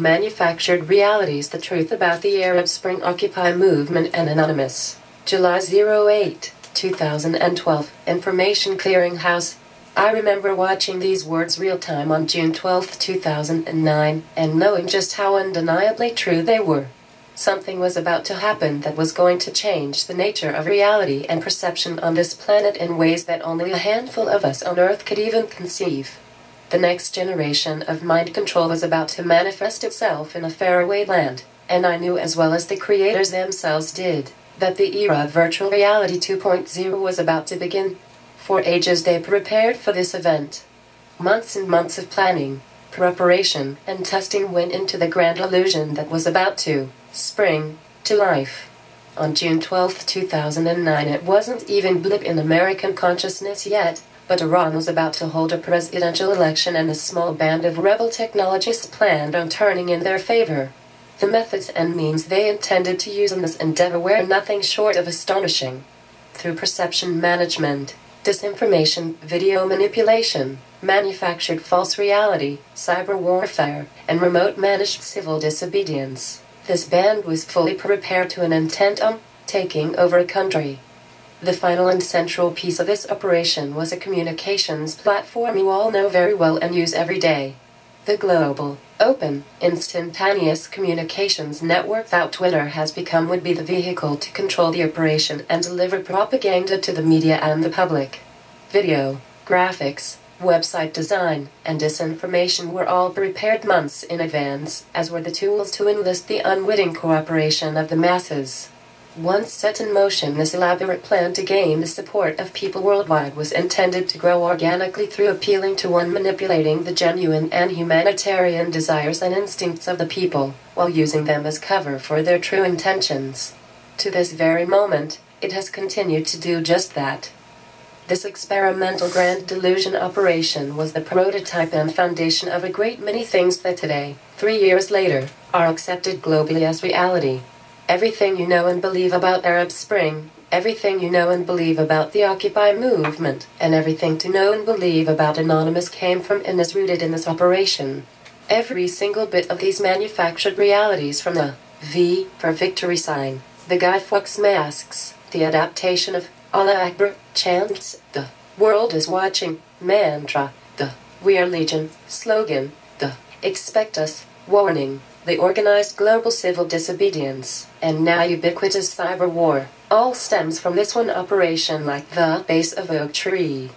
Manufactured Realities The Truth About the Arab Spring Occupy Movement and Anonymous. July 08, 2012. Information Clearinghouse. I remember watching these words real time on June 12, 2009, and knowing just how undeniably true they were. Something was about to happen that was going to change the nature of reality and perception on this planet in ways that only a handful of us on Earth could even conceive. The next generation of mind control was about to manifest itself in a faraway land, and I knew as well as the creators themselves did that the era of virtual reality 2.0 was about to begin. For ages they prepared for this event. Months and months of planning, preparation, and testing went into the grand illusion that was about to spring to life. On June 12, 2009, it wasn't even blip in American consciousness yet, but Iran was about to hold a presidential election and a small band of rebel technologists planned on turning in their favor. The methods and means they intended to use in this endeavor were nothing short of astonishing. Through perception management, disinformation, video manipulation, manufactured false reality, cyber warfare, and remote managed civil disobedience, this band was fully prepared to an intent on taking over a country. The final and central piece of this operation was a communications platform you all know very well and use every day. The global, open, instantaneous communications network that Twitter has become would be the vehicle to control the operation and deliver propaganda to the media and the public. Video, graphics, website design, and disinformation were all prepared months in advance, as were the tools to enlist the unwitting cooperation of the masses. Once set in motion, this elaborate plan to gain the support of people worldwide was intended to grow organically through appealing to one manipulating the genuine and humanitarian desires and instincts of the people, while using them as cover for their true intentions. To this very moment, it has continued to do just that. This experimental grand delusion operation was the prototype and foundation of a great many things that today, three years later, are accepted globally as reality. Everything you know and believe about Arab Spring, everything you know and believe about the Occupy movement, and everything to know and believe about Anonymous came from and is rooted in this operation. Every single bit of these manufactured realities from the V for victory sign, the Guy Fawkes masks, the adaptation of Allah Akbar chants, the world is watching mantra, the we are legion slogan, the expect us warning, the organized global civil disobedience, and now ubiquitous cyber war, all stems from this one operation like the base of oak tree.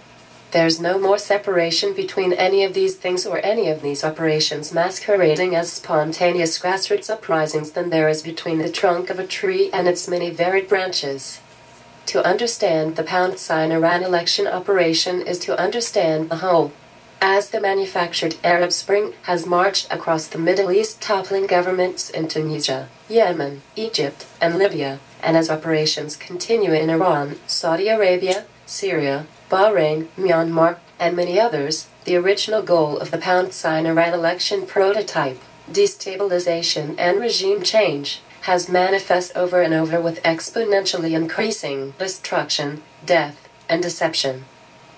There's no more separation between any of these things or any of these operations masquerading as spontaneous grassroots uprisings than there is between the trunk of a tree and its many varied branches. To understand the pound sign Iran election operation is to understand the whole as the manufactured Arab Spring has marched across the Middle East toppling governments in Tunisia, Yemen, Egypt, and Libya, and as operations continue in Iran, Saudi Arabia, Syria, Bahrain, Myanmar, and many others, the original goal of the pound sign Iran election prototype, destabilization and regime change, has manifest over and over with exponentially increasing destruction, death, and deception.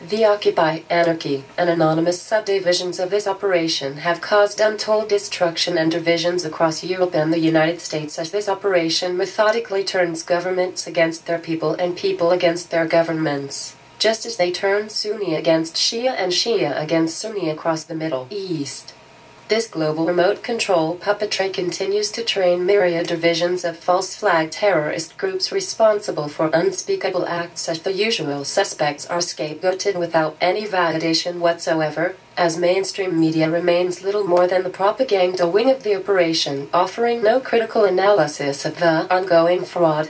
The Occupy, Anarchy, and anonymous subdivisions of this operation have caused untold destruction and divisions across Europe and the United States as this operation methodically turns governments against their people and people against their governments, just as they turn Sunni against Shia and Shia against Sunni across the Middle East. This global remote control puppetry continues to train myriad divisions of false flag terrorist groups responsible for unspeakable acts as the usual suspects are scapegoated without any validation whatsoever, as mainstream media remains little more than the propaganda wing of the operation, offering no critical analysis of the ongoing fraud.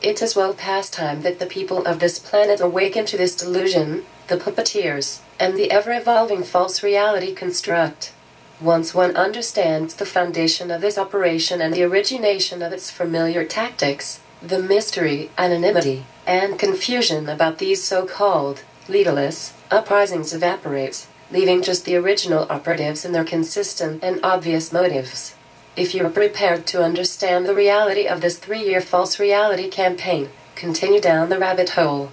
It is well past time that the people of this planet awaken to this delusion, the puppeteers, and the ever evolving false reality construct. Once one understands the foundation of this operation and the origination of its familiar tactics, the mystery, anonymity, and confusion about these so-called leaderless uprisings evaporates, leaving just the original operatives and their consistent and obvious motives. If you're prepared to understand the reality of this three-year false reality campaign, continue down the rabbit hole.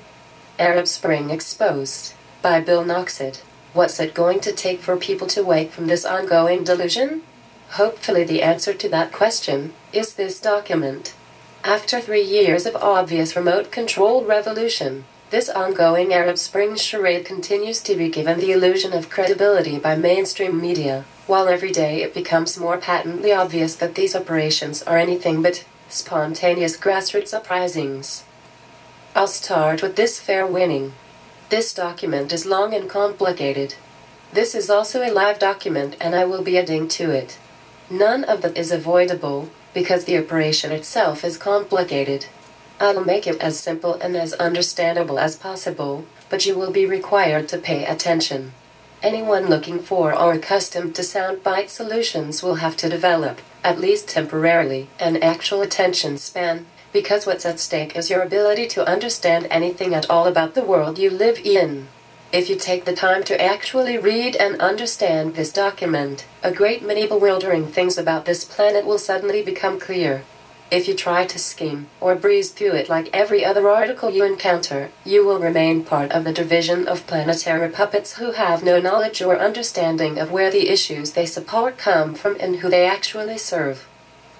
Arab Spring Exposed by Bill Noxid. What's it going to take for people to wake from this ongoing delusion? Hopefully, the answer to that question is this document. After three years of obvious remote controlled revolution, this ongoing Arab Spring charade continues to be given the illusion of credibility by mainstream media, while every day it becomes more patently obvious that these operations are anything but spontaneous grassroots uprisings. I'll start with this fair winning. This document is long and complicated. This is also a live document and I will be adding to it. None of that is avoidable, because the operation itself is complicated. I'll make it as simple and as understandable as possible, but you will be required to pay attention. Anyone looking for or accustomed to soundbite solutions will have to develop, at least temporarily, an actual attention span, because what's at stake is your ability to understand anything at all about the world you live in. If you take the time to actually read and understand this document, a great many bewildering things about this planet will suddenly become clear. If you try to skim or breeze through it like every other article you encounter, you will remain part of the division of planetary puppets who have no knowledge or understanding of where the issues they support come from and who they actually serve.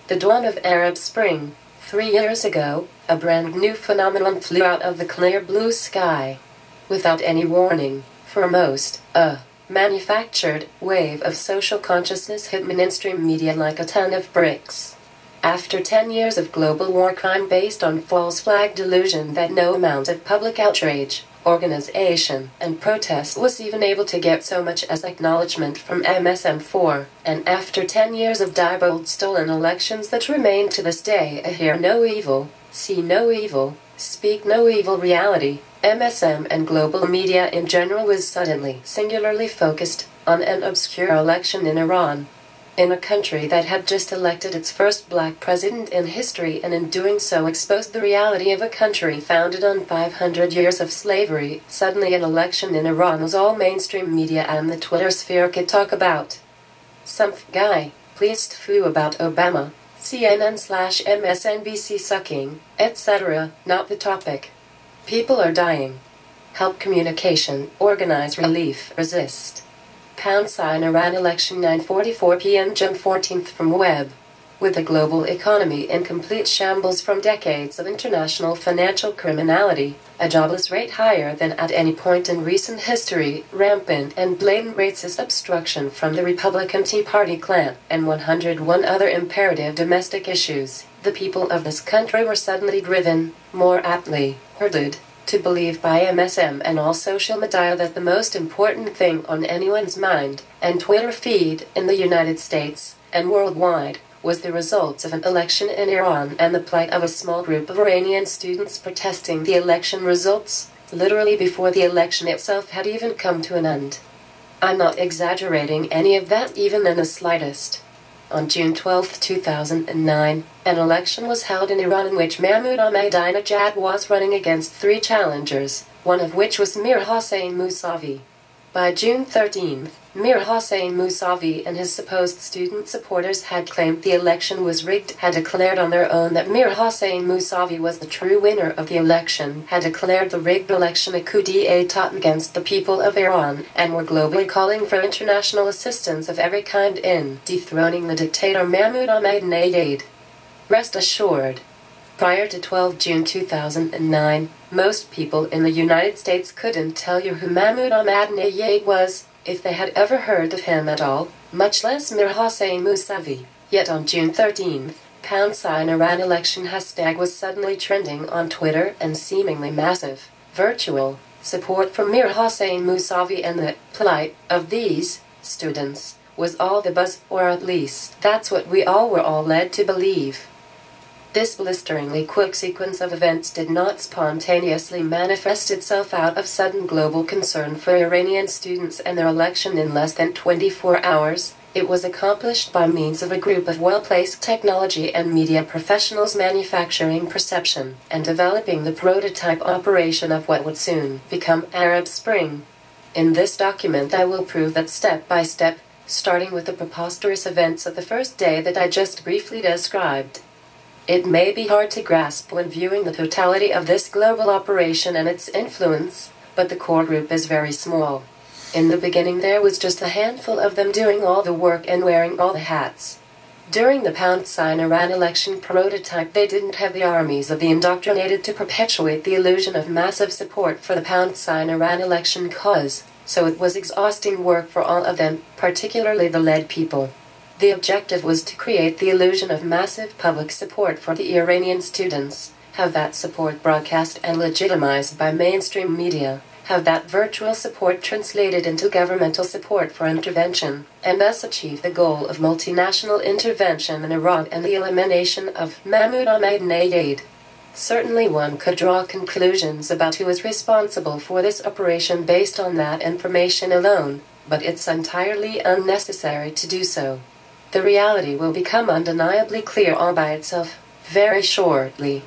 The dawn of Arab Spring, three years ago, a brand new phenomenon flew out of the clear blue sky without any warning. For most, a manufactured wave of social consciousness hit mainstream media like a ton of bricks. After 10 years of global war crime based on false flag delusion that no amount of public outrage, organization, and protest was even able to get so much as acknowledgement from MSM4, and after 10 years of diebold stolen elections that remain to this day a hear no evil, see no evil, speak no evil reality, MSM and global media in general was suddenly singularly focused on an obscure election in Iran. In a country that had just elected its first black president in history and in doing so exposed the reality of a country founded on 500 years of slavery, suddenly an election in Iran was all mainstream media and the Twitter sphere could talk about. Some guy, pleased foo about Obama, CNN slash MSNBC sucking, etc., not the topic. People are dying. Help communication, organize relief, resist. Pound sign Iran election 9:44 p.m. June 14th from web. With the global economy in complete shambles from decades of international financial criminality, a jobless rate higher than at any point in recent history, rampant and blatant racist obstruction from the Republican Tea Party clan, and 101 other imperative domestic issues, the people of this country were suddenly driven, more aptly, herded, to believe by MSM and all social media that the most important thing on anyone's mind and Twitter feed in the United States and worldwide was the results of an election in Iran and the plight of a small group of Iranian students protesting the election results, literally before the election itself had even come to an end. I'm not exaggerating any of that even in the slightest. On June 12, 2009, an election was held in Iran in which Mahmoud Ahmadinejad was running against three challengers, one of which was Mir Hossein Mousavi. By June 13, Mir Hossein Mousavi and his supposed student supporters had claimed the election was rigged, had declared on their own that Mir Hossein Mousavi was the true winner of the election, had declared the rigged election a coup d'etat against the people of Iran, and were globally calling for international assistance of every kind in dethroning the dictator Mahmoud Ahmadinejad. Rest assured, Prior to 12 June 2009, most people in the United States couldn't tell you who Mahmoud Ahmadinejad was, if they had ever heard of him at all, much less Mir Hossein Mousavi. Yet on June 13th, pound sign Iran election hashtag was suddenly trending on Twitter and seemingly massive, virtual, support for Mir Hossein Mousavi and the plight of these students was all the buzz, or at least that's what we all were all led to believe. This blisteringly quick sequence of events did not spontaneously manifest itself out of sudden global concern for Iranian students and their election in less than 24 hours. It was accomplished by means of a group of well placed technology and media professionals manufacturing perception and developing the prototype operation of what would soon become Arab Spring. In this document, I will prove that step by step, starting with the preposterous events of the first day that I just briefly described. It may be hard to grasp when viewing the totality of this global operation and its influence, but the core group is very small. In the beginning, there was just a handful of them doing all the work and wearing all the hats. During the pound sign Iran election prototype, they didn't have the armies of the indoctrinated to perpetuate the illusion of massive support for the pound sign Iran election cause, so it was exhausting work for all of them, particularly the led people. The objective was to create the illusion of massive public support for the Iranian students, have that support broadcast and legitimized by mainstream media, have that virtual support translated into governmental support for intervention, and thus achieve the goal of multinational intervention in Iran and the elimination of Mahmoud Ahmadinejad. Certainly one could draw conclusions about who is responsible for this operation based on that information alone, but it's entirely unnecessary to do so. The reality will become undeniably clear all by itself, very shortly.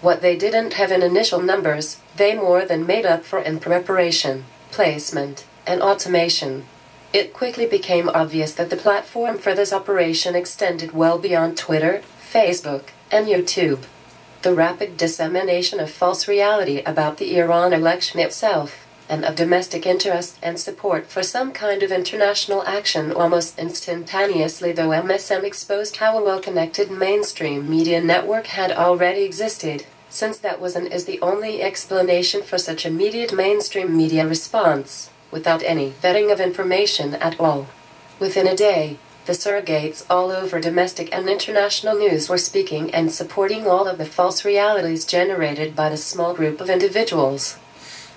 What they didn't have in initial numbers, they more than made up for in preparation, placement, and automation. It quickly became obvious that the platform for this operation extended well beyond Twitter, Facebook, and YouTube. The rapid dissemination of false reality about the Iran election itself, and of domestic interest and support for some kind of international action almost instantaneously, though MSM exposed how a well connected mainstream media network had already existed, since that was and is the only explanation for such immediate mainstream media response, without any vetting of information at all. Within a day, the surrogates all over domestic and international news were speaking and supporting all of the false realities generated by the small group of individuals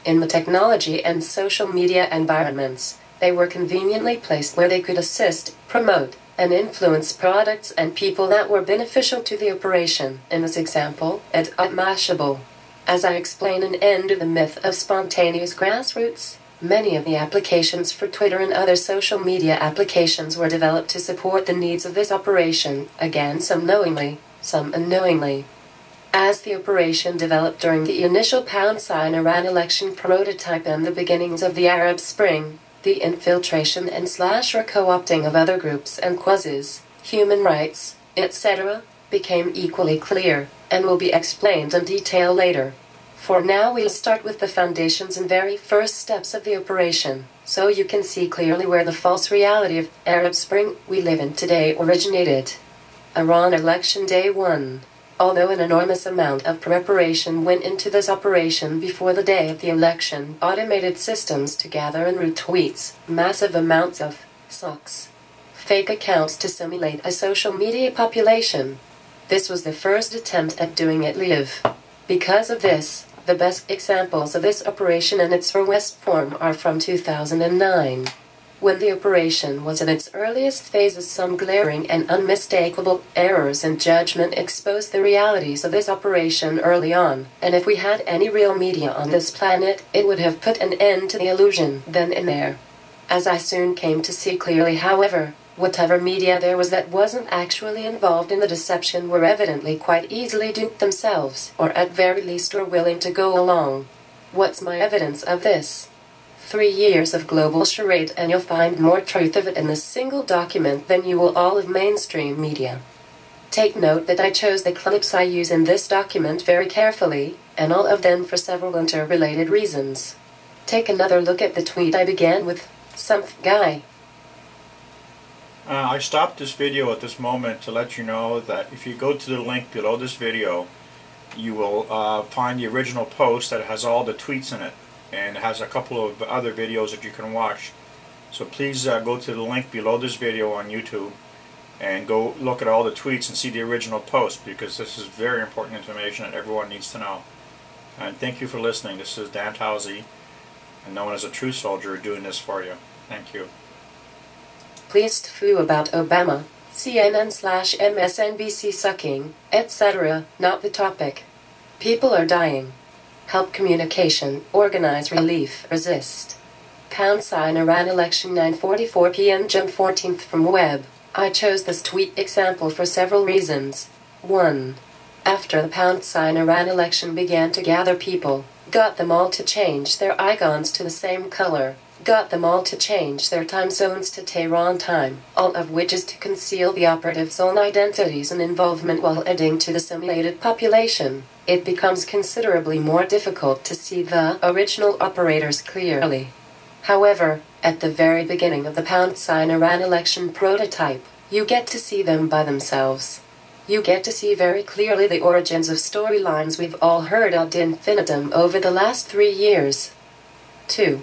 in the technology and social media environments. They were conveniently placed where they could assist, promote, and influence products and people that were beneficial to the operation. In this example, at Mashable. As I explain and end to the myth of spontaneous grassroots, many of the applications for Twitter and other social media applications were developed to support the needs of this operation, again some knowingly, some unknowingly. As the operation developed during the initial pound sign Iran election prototype and the beginnings of the Arab Spring, the infiltration and slash or co-opting of other groups and causes, human rights, etc., became equally clear, and will be explained in detail later. For now we'll start with the foundations and very first steps of the operation, so you can see clearly where the false reality of Arab Spring we live in today originated. Iran Election Day 1 Although an enormous amount of preparation went into this operation before the day of the election, automated systems to gather and route tweets, massive amounts of socks, fake accounts to simulate a social media population. This was the first attempt at doing it live. Because of this, the best examples of this operation in its rawest form are from 2009. When the operation was in its earliest phases, some glaring and unmistakable errors in judgment exposed the realities of this operation early on, and if we had any real media on this planet, it would have put an end to the illusion then and there. As I soon came to see clearly, however, whatever media there was that wasn't actually involved in the deception were evidently quite easily duped themselves, or at very least were willing to go along. What's my evidence of this? Three years of global charade and you'll find more truth of it in this single document than you will all of mainstream media. Take note that I chose the clips I use in this document very carefully, and all of them for several interrelated reasons. Take another look at the tweet I began with, some guy. Uh, I stopped this video at this moment to let you know that if you go to the link below this video, you will uh, find the original post that has all the tweets in it and has a couple of other videos that you can watch. So please uh, go to the link below this video on YouTube and go look at all the tweets and see the original post because this is very important information that everyone needs to know. And thank you for listening. This is Dan Towsey, and known as A Truth Soldier, doing this for you. Thank you. Please foo about Obama, CNN slash MSNBC sucking, etc. Not the topic. People are dying help communication, organize relief, resist. Pound sign Iran election 9:44 p.m. June 14th from web. I chose this tweet example for several reasons. 1. After the pound sign Iran election began to gather people, got them all to change their icons to the same color, got them all to change their time zones to Tehran time, all of which is to conceal the operatives' own identities and involvement while adding to the simulated population. It becomes considerably more difficult to see the original operators clearly. However, at the very beginning of the pound sign Iran election prototype, You get to see them by themselves. You get to see very clearly the origins of storylines we've all heard ad infinitum over the last three years. 2.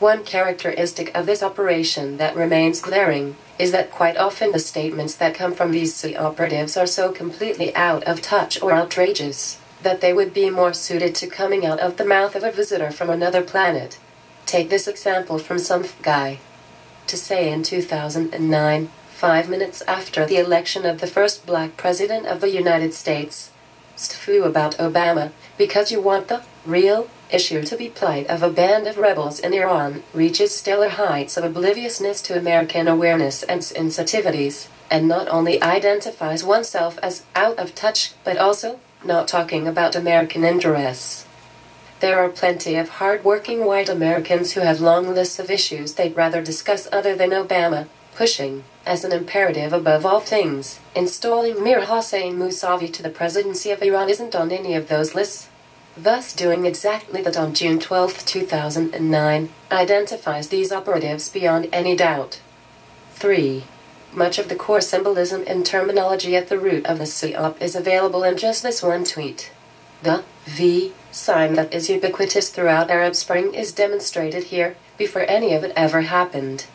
One characteristic of this operation that remains glaring is that quite often the statements that come from these C operatives are so completely out of touch or outrageous that they would be more suited to coming out of the mouth of a visitor from another planet. Take this example from some guy. To say in 2009, five minutes after the election of the first black president of the United States, stfu about Obama, because you want the real issue to be plight of a band of rebels in Iran reaches stellar heights of obliviousness to American awareness and sensitivities, and not only identifies oneself as out of touch, but also not talking about American interests. There are plenty of hard-working white Americans who have long lists of issues they'd rather discuss other than Obama, pushing, as an imperative above all things, installing Mir Hossein Mousavi to the presidency of Iran isn't on any of those lists thus doing exactly that on June 12, 2009, identifies these operatives beyond any doubt. 3. Much of the core symbolism and terminology at the root of the psyop is available in just this one tweet. The V sign that is ubiquitous throughout Arab Spring is demonstrated here, before any of it ever happened.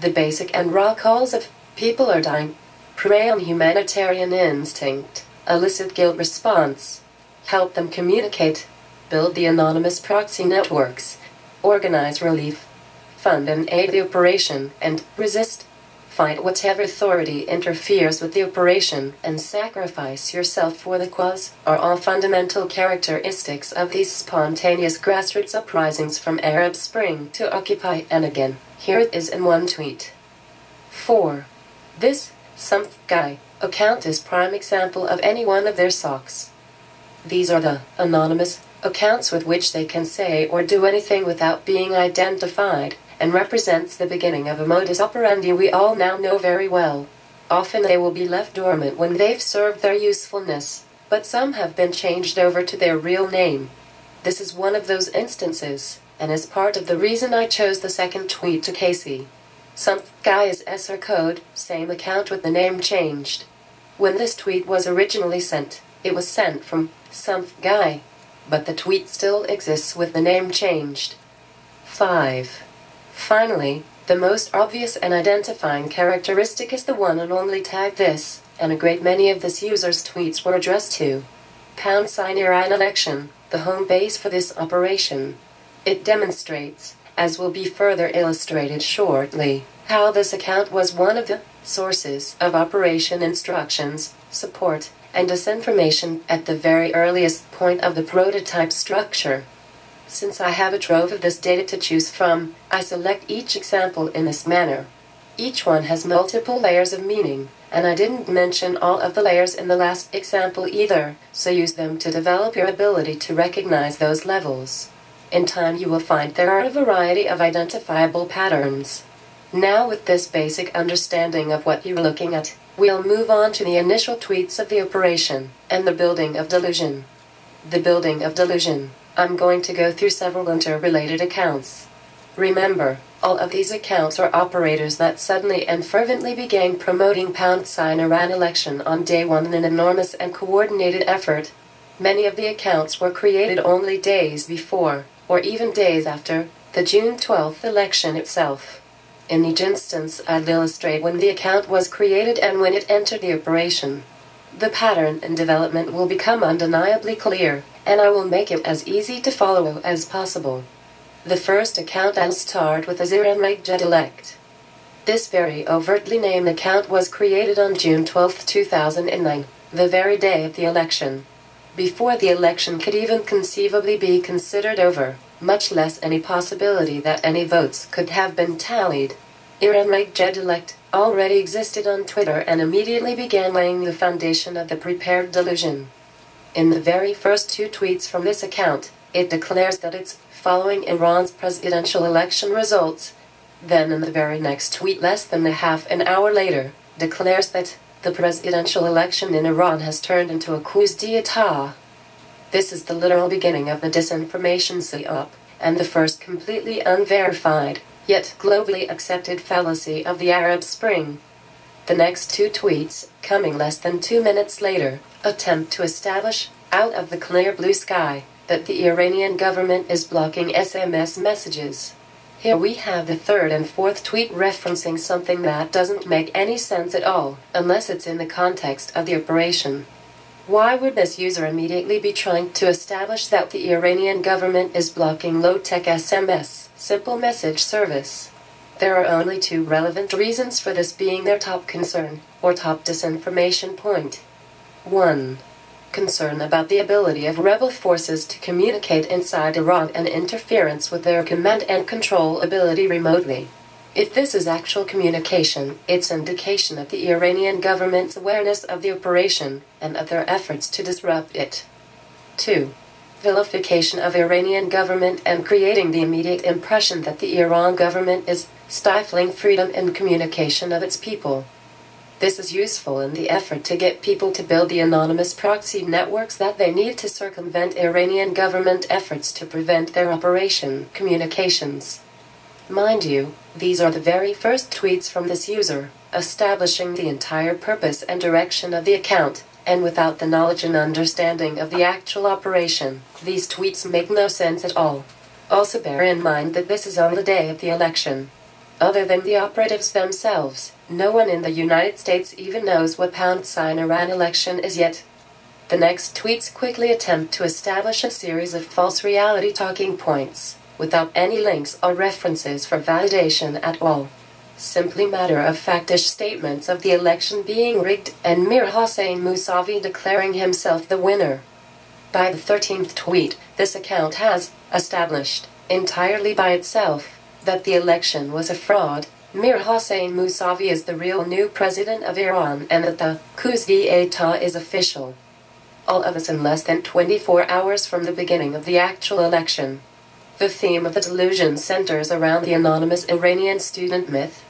The basic and raw calls of people are dying prey on humanitarian instinct, elicit guilt response, help them communicate, build the anonymous proxy networks, organize relief, fund and aid the operation, and resist. Fight whatever authority interferes with the operation and sacrifice yourself for the cause are all fundamental characteristics of these spontaneous grassroots uprisings from Arab Spring to Occupy and again. Here it is in one tweet. 4. This, some guy, account is prime example of any one of their socks. These are the anonymous accounts with which they can say or do anything without being identified, and represents the beginning of a modus operandi we all now know very well. Often they will be left dormant when they've served their usefulness, but some have been changed over to their real name. This is one of those instances, and is part of the reason I chose the second tweet to Casey. Some guy is SR code, same account with the name changed. When this tweet was originally sent, it was sent from some guy, but the tweet still exists with the name changed. 5. Finally, the most obvious and identifying characteristic is the one and only tag this, and a great many of this user's tweets were addressed to. Pound sign Iran election, the home base for this operation. It demonstrates, as will be further illustrated shortly, how this account was one of the sources of operation instructions, support, and disinformation at the very earliest point of the prototype structure. Since I have a trove of this data to choose from, I select each example in this manner. Each one has multiple layers of meaning, and I didn't mention all of the layers in the last example either, so use them to develop your ability to recognize those levels. In time you will find there are a variety of identifiable patterns. Now with this basic understanding of what you're looking at, We'll move on to the initial tweets of the operation and the building of delusion. The building of delusion. I'm going to go through several interrelated accounts. Remember, all of these accounts are operators that suddenly and fervently began promoting pound sign Iran election on day one in an enormous and coordinated effort. Many of the accounts were created only days before, or even days after, the June 12th election itself. In each instance, I'll illustrate when the account was created and when it entered the operation. The pattern and development will become undeniably clear, and I will make it as easy to follow as possible. The first account I'll start with is Iran Jet Elect. This very overtly named account was created on June 12, 2009, the very day of the election. Before the election could even conceivably be considered over much less any possibility that any votes could have been tallied. Iran Jed elect already existed on Twitter and immediately began laying the foundation of the prepared delusion. In the very first two tweets from this account, it declares that it's following Iran's presidential election results. Then, in the very next tweet, less than a half an hour later, declares that the presidential election in Iran has turned into a coup d'etat. This is the literal beginning of the disinformation psyop, and the first completely unverified, yet globally accepted fallacy of the Arab Spring. The next two tweets, coming less than two minutes later, attempt to establish, out of the clear blue sky, that the Iranian government is blocking SMS messages. Here we have the third and fourth tweet referencing something that doesn't make any sense at all, unless it's in the context of the operation. Why would this user immediately be trying to establish that the Iranian government is blocking low-tech SMS, simple message service? There are only two relevant reasons for this being their top concern, or top disinformation point. 1. Concern about the ability of rebel forces to communicate inside Iran and interference with their command and control ability remotely. If this is actual communication, it's indication of the Iranian government's awareness of the operation and of their efforts to disrupt it. 2 vilification of Iranian government and creating the immediate impression that the Iran government is stifling freedom and communication of its people. This is useful in the effort to get people to build the anonymous proxy networks that they need to circumvent Iranian government efforts to prevent their operation communications. Mind you, these are the very first tweets from this user, establishing the entire purpose and direction of the account and without the knowledge and understanding of the actual operation, these tweets make no sense at all. Also bear in mind that this is on the day of the election. Other than the operatives themselves, no one in the United States even knows what pound sign Iran election is yet. The next tweets quickly attempt to establish a series of false reality talking points, without any links or references for validation at all simply matter-of-factish statements of the election being rigged and Mir Hossein Mousavi declaring himself the winner. By the 13th tweet, this account has established, entirely by itself, that the election was a fraud. Mir Hossein Mousavi is the real new president of Iran and that the coup d'etat is official. All of us in less than 24 hours from the beginning of the actual election. The theme of the delusion centers around the anonymous Iranian student myth,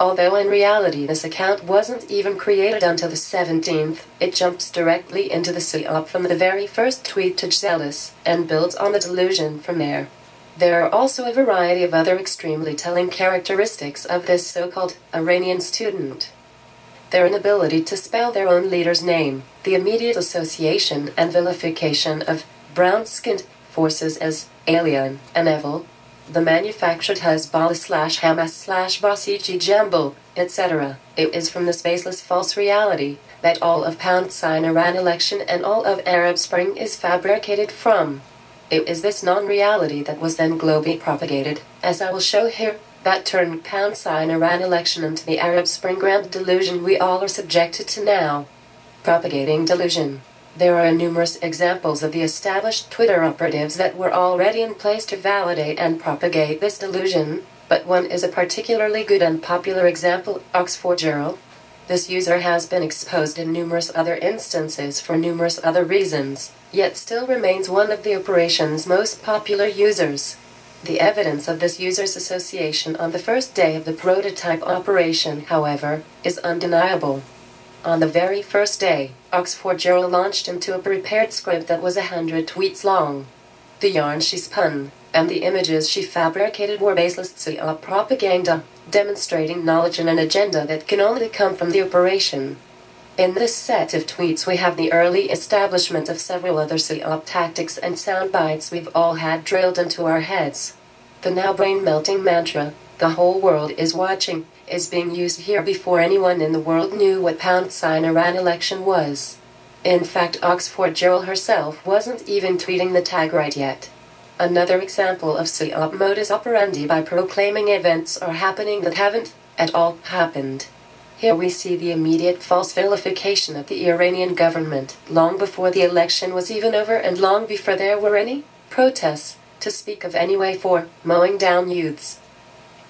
Although in reality this account wasn't even created until the 17th, it jumps directly into the psyop from the very first tweet to Zealous, and builds on the delusion from there. There are also a variety of other extremely telling characteristics of this so-called Iranian student. Their inability to spell their own leader's name, the immediate association and vilification of brown-skinned forces as alien and evil, the manufactured has Hezbollah slash Hamas slash Basiji Jambal, etc. It is from this baseless false reality that all of pound sign Iran election and all of Arab Spring is fabricated from. It is this non-reality that was then globally propagated, as I will show here, that turned pound sign Iran election into the Arab Spring grand delusion we all are subjected to now. Propagating delusion. There are numerous examples of the established Twitter operatives that were already in place to validate and propagate this delusion, but one is a particularly good and popular example, oxfordgirl. This user has been exposed in numerous other instances for numerous other reasons, yet still remains one of the operation's most popular users. The evidence of this user's association on the first day of the prototype operation, however, is undeniable. On the very first day, oxfordgirl launched into a prepared script that was a hundred tweets long. The yarn she spun, and the images she fabricated were baseless psyop propaganda, demonstrating knowledge and an agenda that can only come from the operation. In this set of tweets we have the early establishment of several other psyop tactics and sound bites we've all had drilled into our heads. The now brain-melting mantra, the whole world is watching, is being used here before anyone in the world knew what pound sign Iran election was. In fact, oxfordgirl herself wasn't even tweeting the tag right yet. Another example of psyop modus operandi by proclaiming events are happening that haven't at all happened. Here we see the immediate false vilification of the Iranian government, long before the election was even over and long before there were any protests, to speak of anyway for mowing down youths.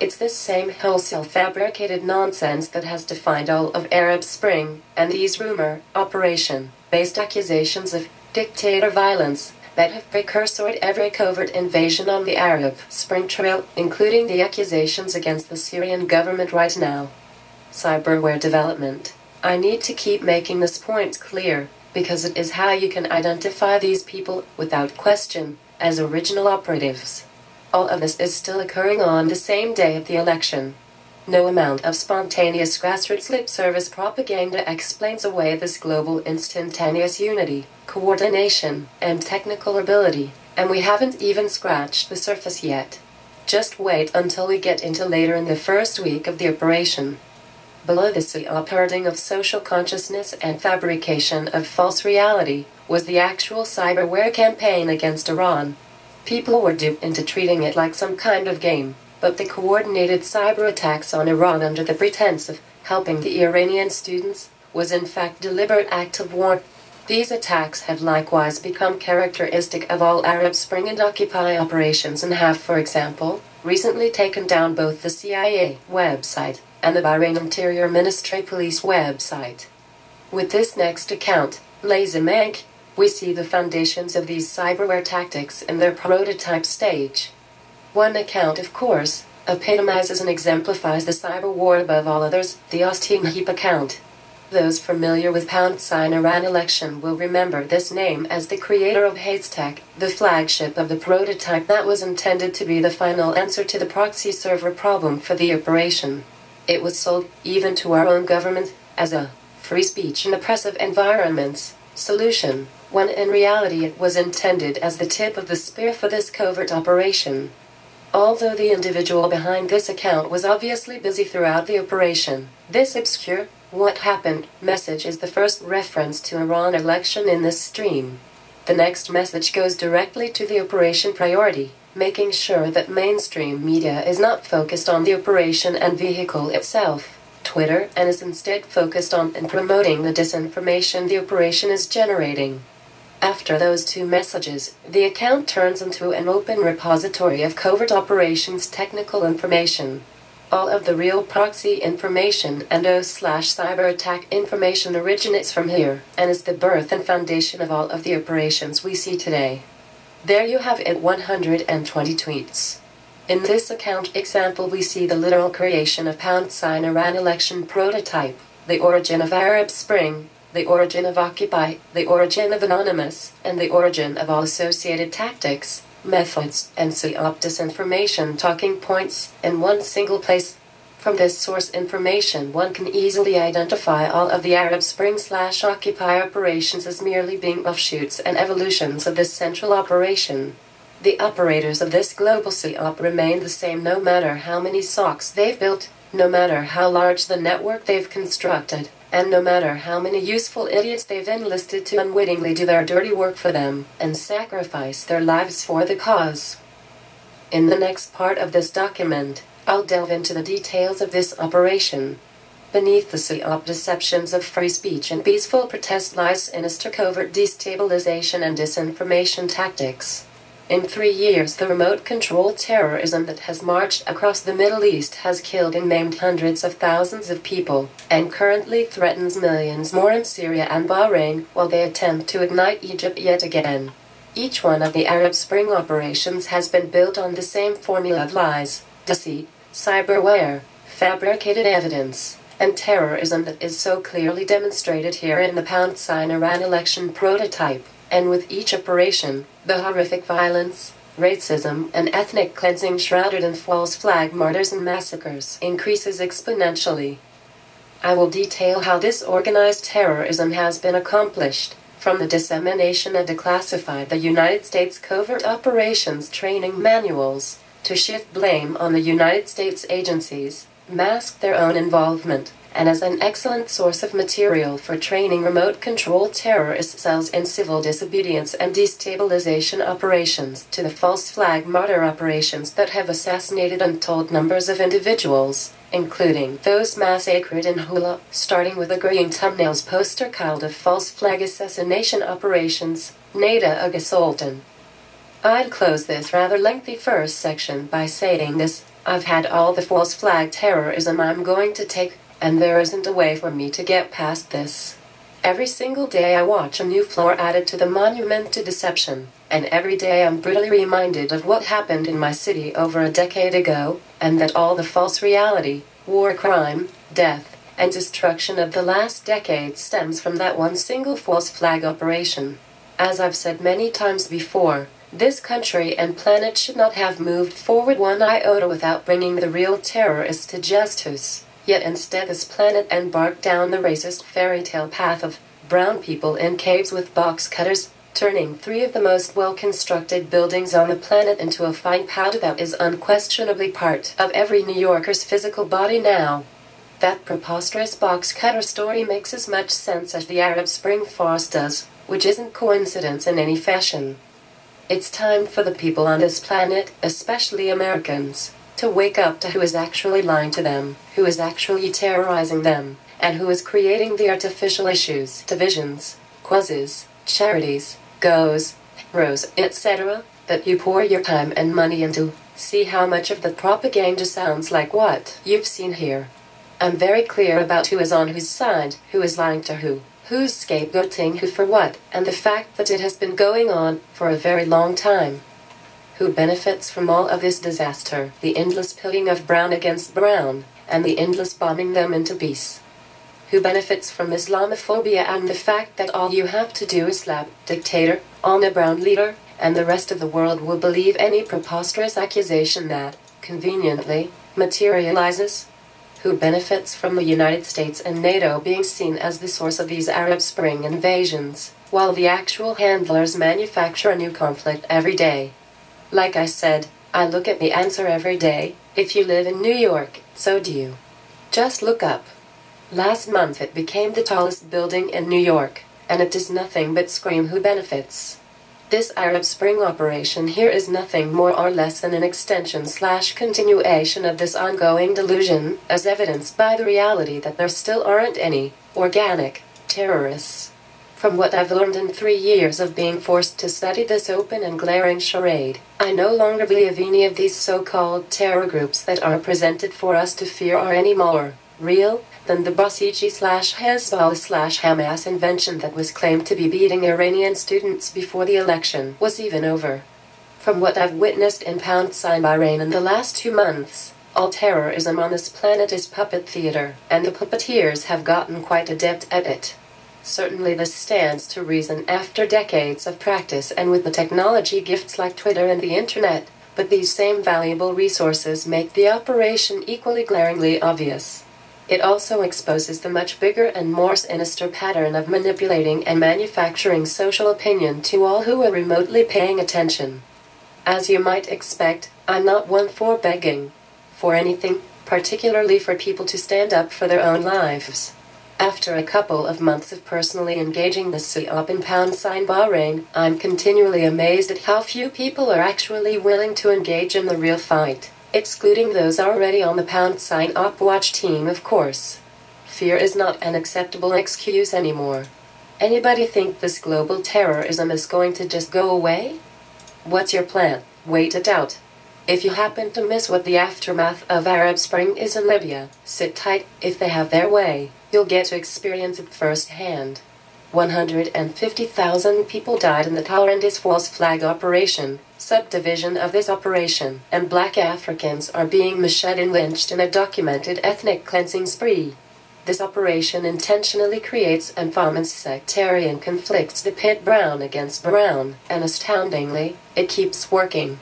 It's this same wholesale fabricated nonsense that has defined all of Arab Spring and these rumor, operation, based accusations of dictator violence that have precursored every covert invasion on the Arab Spring Trail, including the accusations against the Syrian government right now. Cyberware development. I need to keep making this point clear, because it is how you can identify these people, without question, as original operatives. All of this is still occurring on the same day of the election. No amount of spontaneous grassroots lip service propaganda explains away this global instantaneous unity, coordination, and technical ability, and we haven't even scratched the surface yet. Just wait until we get into later in the first week of the operation. Below this the psyop herding of social consciousness and fabrication of false reality was the actual cyberware campaign against Iran. People were duped into treating it like some kind of game, but the coordinated cyber attacks on Iran under the pretense of helping the Iranian students was in fact deliberate act of war. These attacks have likewise become characteristic of all Arab Spring and Occupy operations and have, for example, recently taken down both the CIA website and the Bahrain Interior Ministry Police website. With this next account, Lazy we see the foundations of these cyberware tactics in their prototype stage. One account, of course, epitomizes and exemplifies the cyber war above all others, the Austin Heap account. Those familiar with pound sign Iran election will remember this name as the creator of Haystack, the flagship of the prototype that was intended to be the final answer to the proxy server problem for the operation. It was sold, even to our own government, as a free speech in oppressive environments solution, when in reality it was intended as the tip of the spear for this covert operation. Although the individual behind this account was obviously busy throughout the operation, this obscure, what happened message is the first reference to Iran election in this stream. The next message goes directly to the operation priority making sure that mainstream media is not focused on the operation and vehicle itself, Twitter, and is instead focused on and promoting the disinformation the operation is generating. After those two messages, the account turns into an open repository of covert operations technical information. All of the real proxy information and O slash cyber attack information originates from here, and is the birth and foundation of all of the operations we see today. There you have it 120 tweets. In this account example we see the literal creation of pound sign Iran election prototype, the origin of Arab Spring, the origin of Occupy, the origin of Anonymous, and the origin of all associated tactics, methods, and psyop disinformation talking points in one single place from this source information, one can easily identify all of the Arab Spring slash Occupy operations as merely being offshoots and evolutions of this central operation. The operators of this global psyop remain the same no matter how many socks they've built, no matter how large the network they've constructed, and no matter how many useful idiots they've enlisted to unwittingly do their dirty work for them and sacrifice their lives for the cause. In the next part of this document, I'll delve into the details of this operation. Beneath the psyop deceptions of free speech and peaceful protest lies sinister covert destabilization and disinformation tactics. In three years, the remote control terrorism that has marched across the Middle East has killed and maimed hundreds of thousands of people, and currently threatens millions more in Syria and Bahrain while they attempt to ignite Egypt yet again. Each one of the Arab Spring operations has been built on the same formula of lies, deceit, cyberware, fabricated evidence, and terrorism that is so clearly demonstrated here in the pound sign Iran election prototype, and with each operation, the horrific violence, racism, and ethnic cleansing shrouded in false flag murders and massacres increases exponentially. I will detail how this organized terrorism has been accomplished, from the dissemination and declassified the United States Covert Operations Training Manuals, to shift blame on the United States agencies, mask their own involvement, and as an excellent source of material for training remote control terrorist cells in civil disobedience and destabilization operations to the false flag martyr operations that have assassinated untold numbers of individuals, including those massacred in Hula, starting with green thumbnails poster called of false flag assassination operations, Neda Agha-Soltan, I'd close this rather lengthy first section by saying this I've had all the false flag terrorism I'm going to take, and there isn't a way for me to get past this. Every single day I watch a new floor added to the monument to deception, and every day I'm brutally reminded of what happened in my city over a decade ago, and that all the false reality, war crime, death, and destruction of the last decade stems from that one single false flag operation. As I've said many times before, This country and planet should not have moved forward one iota without bringing the real terrorists to justice. Yet instead this planet embarked down the racist fairy tale path of brown people in caves with box cutters, turning three of the most well-constructed buildings on the planet into a fine powder that is unquestionably part of every New Yorker's physical body now. That preposterous box cutter story makes as much sense as the Arab Spring farce does, which isn't coincidence in any fashion. It's time for the people on this planet, especially Americans, to wake up to who is actually lying to them, who is actually terrorizing them, and who is creating the artificial issues, divisions, causes, charities, goes, heroes, etc., that you pour your time and money into. See how much of the propaganda sounds like what you've seen here. I'm very clear about who is on whose side, who is lying to who who's scapegoating who for what, and the fact that it has been going on for a very long time. Who benefits from all of this disaster, the endless pitting of brown against brown, and the endless bombing them into peace? Who benefits from Islamophobia and the fact that all you have to do is slap dictator on a brown leader, and the rest of the world will believe any preposterous accusation that, conveniently, materializes? who benefits from the United States and NATO being seen as the source of these Arab Spring invasions, while the actual handlers manufacture a new conflict every day. Like I said, I look at the answer every day. If you live in New York, so do you. Just look up. Last month it became the tallest building in New York, and it does nothing but scream who benefits. This Arab Spring operation here is nothing more or less than an extension slash continuation of this ongoing delusion, as evidenced by the reality that there still aren't any organic terrorists. From what I've learned in three years of being forced to study this open and glaring charade, I no longer believe any of these so-called terror groups that are presented for us to fear are any more real than the Basiji slash Hezbollah slash Hamas invention that was claimed to be beating Iranian students before the election was even over. From what I've witnessed in Pound Sign Bahrain in the last two months, all terrorism on this planet is puppet theater, and the puppeteers have gotten quite adept at it. Certainly this stands to reason after decades of practice and with the technology gifts like Twitter and the internet, but these same valuable resources make the operation equally glaringly obvious. It also exposes the much bigger and more sinister pattern of manipulating and manufacturing social opinion to all who are remotely paying attention. As you might expect, I'm not one for begging for anything, particularly for people to stand up for their own lives. After a couple of months of personally engaging the psyop in pound sign Bahrain, I'm continually amazed at how few people are actually willing to engage in the real fight excluding those already on the pound sign op watch team, of course. Fear is not an acceptable excuse anymore. Anybody think this global terrorism is going to just go away? What's your plan? Wait it out. If you happen to miss what the aftermath of Arab Spring is in Libya, sit tight. If they have their way, you'll get to experience it firsthand. 150,000 people died in the Tolerandis false flag operation, subdivision of this operation, and black Africans are being macheted and lynched in a documented ethnic cleansing spree. This operation intentionally creates and foments sectarian conflicts to pit brown against brown, and astoundingly, it keeps working.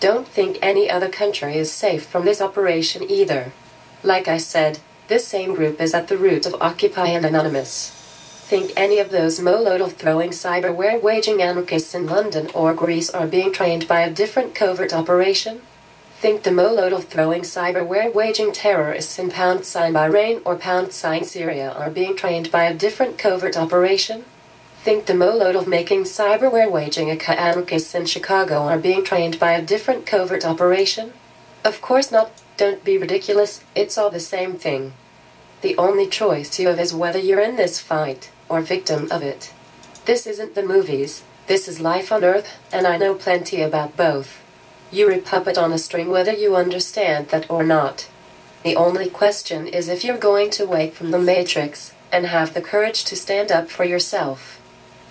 Don't think any other country is safe from this operation either. Like I said, this same group is at the root of Occupy and Anonymous think any of those molotov throwing cyberwar waging anarchists in London or Greece are being trained by a different covert operation? Think the molotov throwing cyberwar waging terrorists in pound sign Bahrain or pound sign Syria are being trained by a different covert operation? Think the molotov making cyberwar waging a anarchists in Chicago are being trained by a different covert operation? Of course not, don't be ridiculous, it's all the same thing. The only choice you have is whether you're in this fight or victim of it. This isn't the movies, this is life on Earth, and I know plenty about both. You're a puppet on a string whether you understand that or not. The only question is if you're going to wake from the matrix and have the courage to stand up for yourself.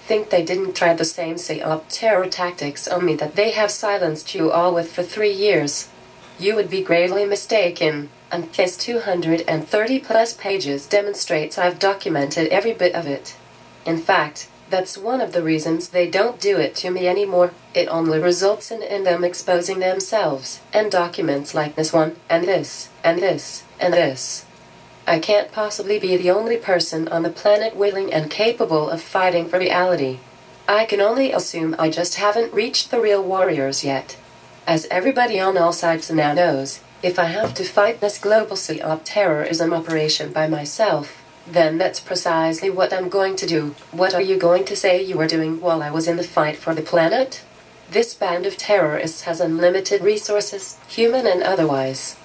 Think they didn't try the same psyop uh, terror tactics on me that they have silenced you all with for three years. You would be gravely mistaken and this 230 plus pages demonstrates I've documented every bit of it. In fact, That's one of the reasons they don't do it to me anymore. It only results in, in them exposing themselves, and documents like this one, and this, and this, and this. I can't possibly be the only person on the planet willing and capable of fighting for reality. I can only assume I just haven't reached the real warriors yet. As everybody on all sides now knows, if I have to fight this global sea of terrorism operation by myself, then that's precisely what I'm going to do. What are you going to say you were doing while I was in the fight for the planet? This band of terrorists has unlimited resources, human and otherwise.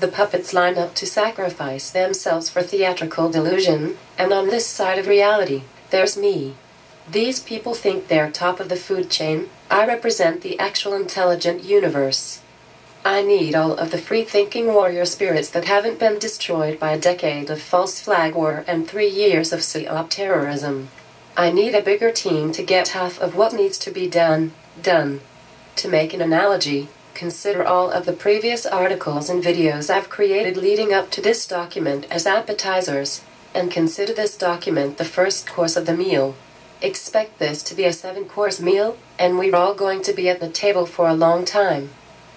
The puppets line up to sacrifice themselves for theatrical delusion, and on this side of reality, there's me. These people think they're top of the food chain, I represent the actual intelligent universe. I need all of the free-thinking warrior spirits that haven't been destroyed by a decade of false flag war and three years of psyop terrorism. I need a bigger team to get half of what needs to be done, done. To make an analogy, consider all of the previous articles and videos I've created leading up to this document as appetizers, and consider this document the first course of the meal. Expect this to be a seven-course meal, and we're all going to be at the table for a long time.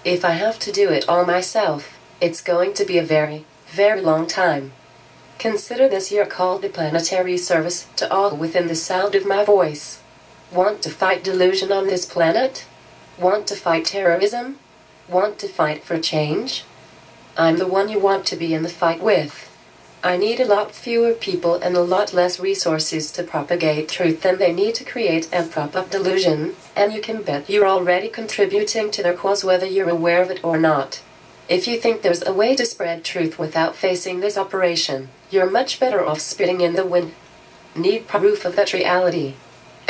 If I have to do it all myself, it's going to be a very, very long time. Consider this year called the planetary service to all within the sound of my voice. Want to fight delusion on this planet? Want to fight terrorism? Want to fight for change? I'm the one you want to be in the fight with. I need a lot fewer people and a lot less resources to propagate truth than they need to create and prop up delusion, and you can bet you're already contributing to their cause whether you're aware of it or not. If you think there's a way to spread truth without facing this operation, you're much better off spitting in the wind. Need proof of that reality.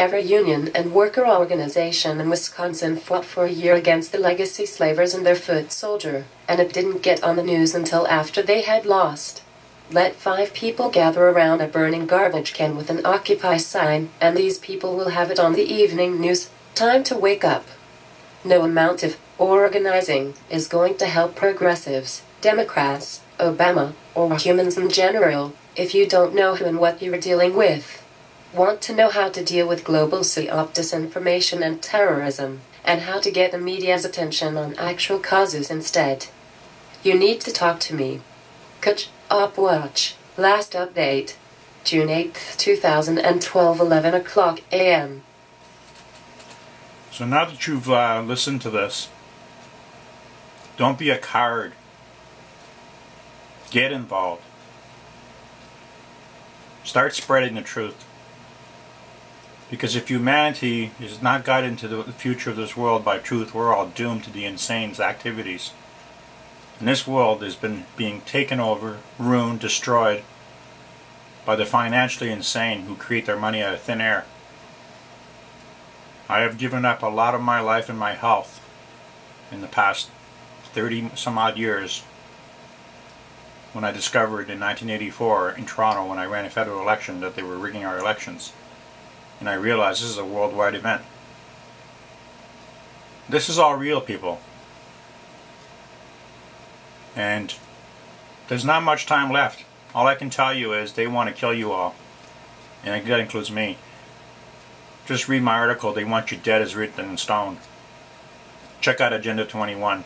Every union and worker organization in Wisconsin fought for a year against the legacy slavers and their foot soldier, and it didn't get on the news until after they had lost. Let five people gather around a burning garbage can with an Occupy sign, and these people will have it on the evening news. Time to wake up. No amount of organizing is going to help progressives, Democrats, Obama, or humans in general if you don't know who and what you're dealing with. Want to know how to deal with global psyop disinformation and terrorism, and how to get the media's attention on actual causes instead? You need to talk to me. Kutch. Upwatch. Last update. June 8th, 2012, 11 o'clock a.m. So now that you've uh, listened to this, don't be a coward. Get involved. Start spreading the truth. Because if humanity is not guided into the future of this world by truth, we're all doomed to the insane's activities. And this world has been being taken over, ruined, destroyed by the financially insane who create their money out of thin air. I have given up a lot of my life and my health in the past 30 some odd years when I discovered in 1984 in Toronto when I ran a federal election that they were rigging our elections. And I realize this is a worldwide event. This is all real people. And there's not much time left. All I can tell you is they want to kill you all. And that includes me. Just read my article, They Want You Dead as Written in Stone. Check out Agenda 21.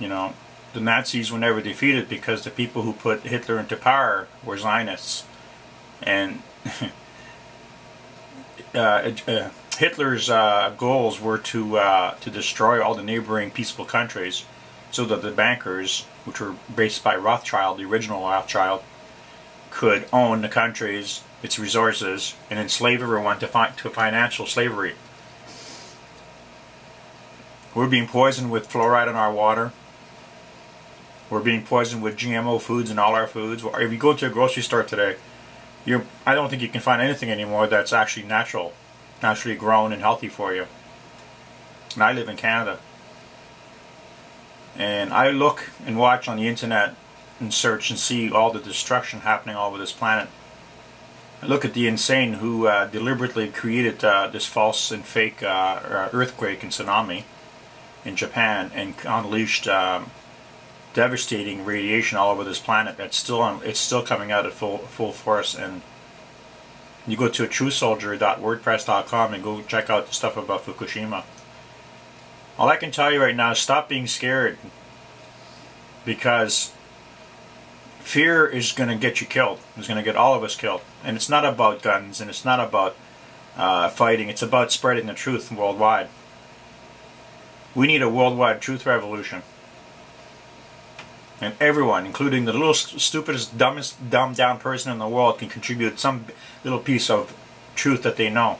You know, the Nazis were never defeated because the people who put Hitler into power were Zionists. And uh, uh, Hitler's uh, goals were to uh, to destroy all the neighboring peaceful countries so that the bankers, which were based by Rothschild, the original Rothschild, could own the countries, its resources, and enslave everyone to, fi to financial slavery. We're being poisoned with fluoride in our water. We're being poisoned with GMO foods in all our foods. If you go to a grocery store today, you're, I don't think you can find anything anymore that's actually natural, naturally grown and healthy for you. And I live in Canada. And I look and watch on the internet and search and see all the destruction happening all over this planet. I look at the insane who uh, deliberately created uh, this false and fake uh, uh earthquake and tsunami in Japan and unleashed um, devastating radiation all over this planet. That's still on, it's still coming out at full full force and You go to truthsoldier.wordpress.com and go check out the stuff about Fukushima. All I can tell you right now is stop being scared because fear is going to get you killed. It's going to get all of us killed. And it's not about guns and it's not about uh, fighting. It's about spreading the truth worldwide. We need a worldwide truth revolution. And everyone, including the little stupidest, dumbest, dumbed down person in the world, can contribute some little piece of truth that they know.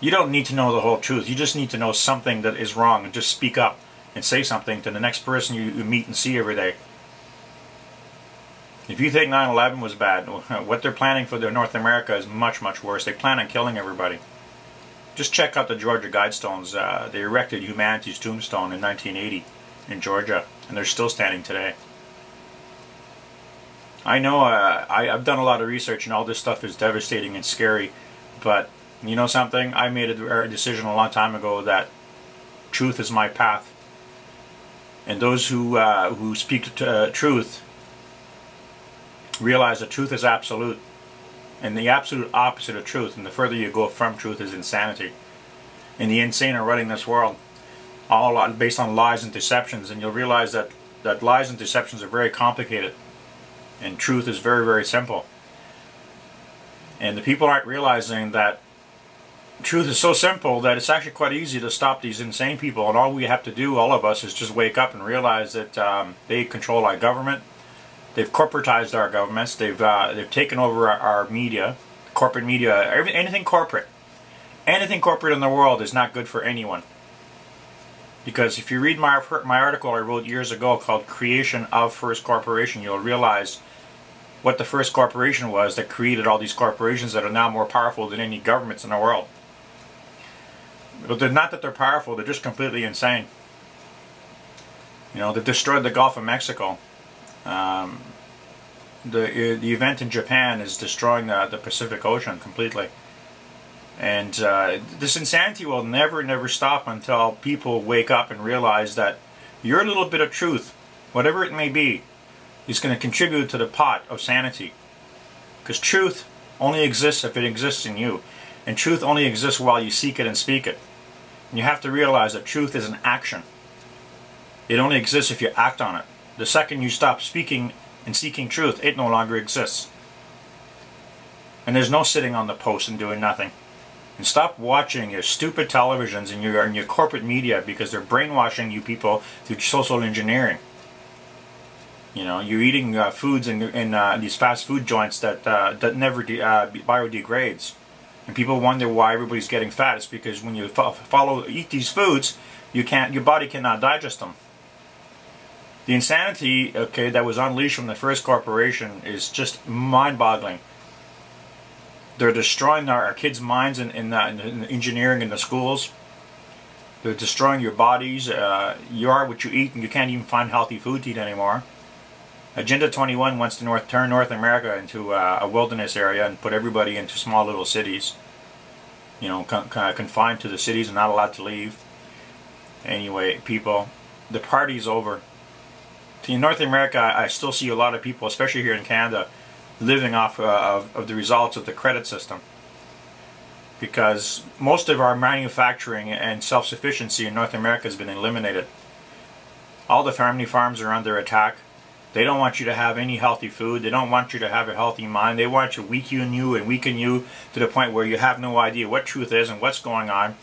You don't need to know the whole truth. You just need to know something that is wrong and just speak up and say something to the next person you, you meet and see every day. If you think 9-11 was bad, what they're planning for their North America is much, much worse. They plan on killing everybody. Just check out the Georgia Guidestones. Uh, they erected humanity's tombstone in 1980 in Georgia, and they're still standing today. I know uh, I, have done a lot of research, and all this stuff is devastating and scary, but you know something? I made a decision a long time ago that truth is my path. And those who, uh, who speak uh, truth realize that truth is absolute. And the absolute opposite of truth, and the further you go from truth, is insanity. And the insane are running this world, all based on lies and deceptions. And you'll realize that, that lies and deceptions are very complicated, and truth is very, very simple. And the people aren't realizing that truth is so simple that it's actually quite easy to stop these insane people. And all we have to do, all of us, is just wake up and realize that um, they control our government, They've corporatized our governments. They've uh, they've taken over our, our media, corporate media, every, anything corporate. Anything corporate in the world is not good for anyone. Because if you read my my article I wrote years ago called "Creation of First Corporation," you'll realize what the first corporation was that created all these corporations that are now more powerful than any governments in the world. But they're not that they're powerful; they're just completely insane. You know, they've destroyed the Gulf of Mexico. Um, the the event in Japan is destroying the, the Pacific Ocean completely. And uh, this insanity will never, never stop until people wake up and realize that your little bit of truth, whatever it may be, is going to contribute to the pot of sanity. Because truth only exists if it exists in you. And truth only exists while you seek it and speak it. And you have to realize that truth is an action. It only exists if you act on it. The second you stop speaking and seeking truth, it no longer exists. And there's no sitting on the post and doing nothing. And stop watching your stupid televisions and your, and your corporate media because they're brainwashing you people through social engineering. You know, you're eating uh, foods in, in uh, these fast food joints that uh, that never uh, biodegrades, and people wonder why everybody's getting fat. It's because when you fo follow eat these foods, you can't your body cannot digest them. The insanity, okay, that was unleashed from the first corporation is just mind-boggling. They're destroying our, our kids' minds in, in, in, in, engineering in the schools. They're destroying your bodies. Uh, you are what you eat, and you can't even find healthy food to eat anymore. Agenda 21 wants to north, turn North America into uh, a wilderness area and put everybody into small little cities. You know, con con confined to the cities and not allowed to leave. Anyway, people, the party's over in North America, I still see a lot of people, especially here in Canada, living off uh, of, of the results of the credit system. Because most of our manufacturing and self-sufficiency in North America has been eliminated. All the family farms are under attack. They don't want you to have any healthy food. They don't want you to have a healthy mind. They want to weaken you and weaken you to the point where you have no idea what truth is and what's going on.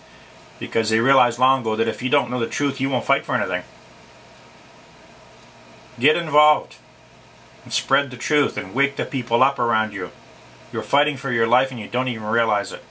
Because they realized long ago that if you don't know the truth, you won't fight for anything. Get involved and spread the truth and wake the people up around you. You're fighting for your life and you don't even realize it.